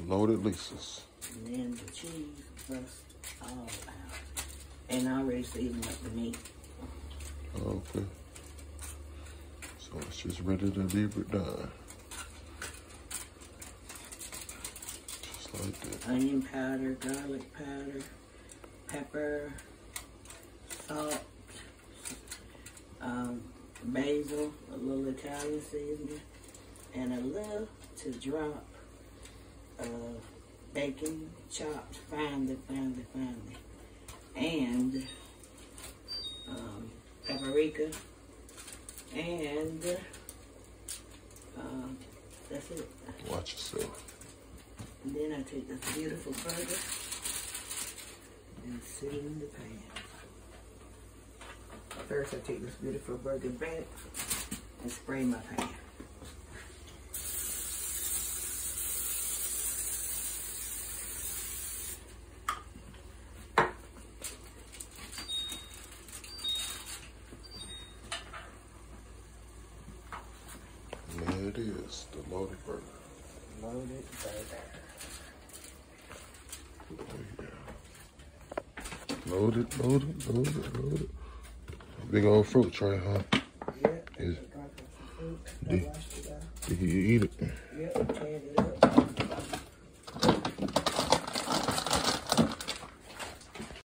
The loaded Lisa's. And then the cheese bust all out. And I already seasoned up the meat. Okay. So it's just ready to be done. Just like that. Onion powder, garlic powder, pepper, salt, um, basil, a little Italian seasoning, and a little to drop bacon chopped finely, finely, finely, and um, paprika, and um, that's it. Watch yourself. And then I take this beautiful burger and sit it in the pan. First I take this beautiful burger back and spray my pan. It is, the loaded burger. Loaded burger. Loaded, loaded, loaded, loaded. Big old fruit tray, huh? Yeah. Is- Got some fruit. Did- I washed it out. Did you eat it?